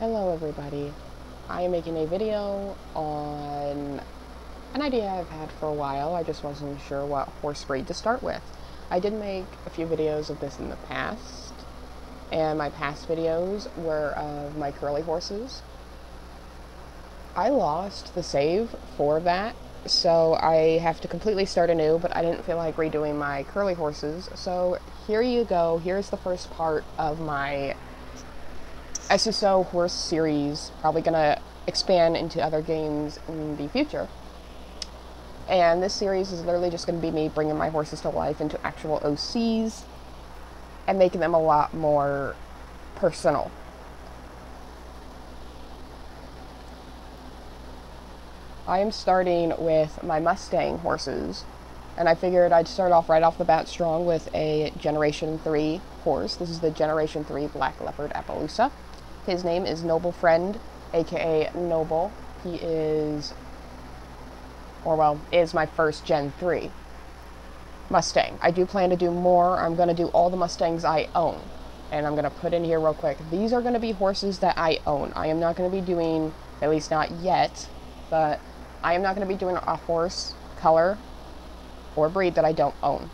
Hello everybody. I am making a video on an idea I've had for a while. I just wasn't sure what horse breed to start with. I did make a few videos of this in the past, and my past videos were of my curly horses. I lost the save for that, so I have to completely start anew, but I didn't feel like redoing my curly horses. So here you go. Here's the first part of my SSO horse series. Probably gonna expand into other games in the future. And this series is literally just going to be me bringing my horses to life into actual OCs and making them a lot more personal. I am starting with my Mustang horses, and I figured I'd start off right off the bat strong with a Generation 3 horse. This is the Generation 3 Black Leopard Appaloosa. His name is Noble Friend, aka Noble. He is or well, is my first Gen 3 Mustang. I do plan to do more. I'm going to do all the Mustangs I own. And I'm going to put in here real quick. These are going to be horses that I own. I am not going to be doing, at least not yet, but I am not going to be doing a horse color or breed that I don't own.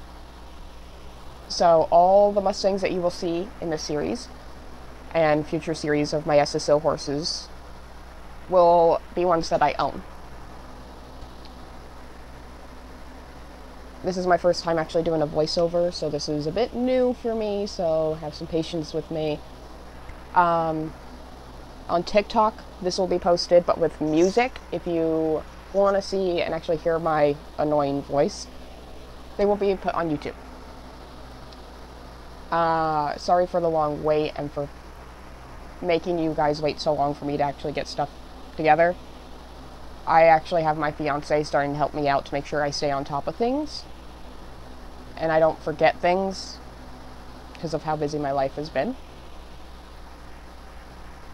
So all the Mustangs that you will see in this series and future series of my SSO horses will be ones that I own. this is my first time actually doing a voiceover, so this is a bit new for me, so have some patience with me. Um, on TikTok, this will be posted, but with music. If you want to see and actually hear my annoying voice, they will be put on YouTube. Uh, sorry for the long wait and for making you guys wait so long for me to actually get stuff together. I actually have my fiance starting to help me out to make sure I stay on top of things and I don't forget things because of how busy my life has been.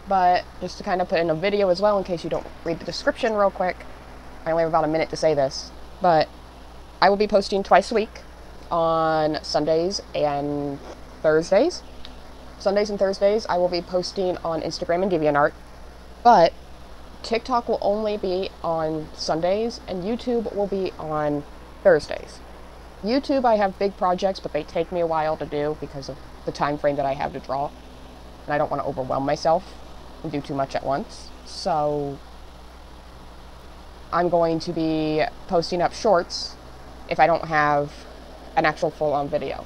But just to kind of put in a video as well, in case you don't read the description real quick, I only have about a minute to say this, but I will be posting twice a week on Sundays and Thursdays. Sundays and Thursdays, I will be posting on Instagram and DeviantArt, but TikTok will only be on Sundays and YouTube will be on Thursdays. YouTube, I have big projects, but they take me a while to do because of the time frame that I have to draw. And I don't want to overwhelm myself and do too much at once. So I'm going to be posting up shorts if I don't have an actual full-on video.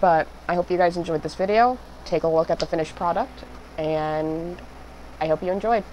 But I hope you guys enjoyed this video. Take a look at the finished product, and I hope you enjoyed.